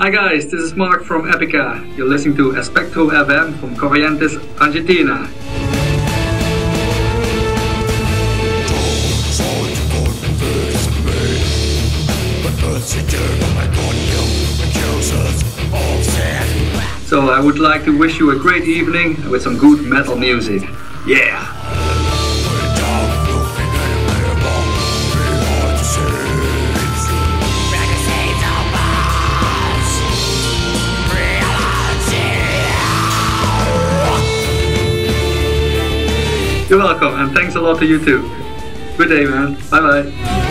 Hi guys, this is Mark from Epica. You're listening to Espectro FM from Corrientes, Argentina. So I would like to wish you a great evening with some good metal music. Yeah! You're welcome, and thanks a lot to you too. Good day, man. Bye bye.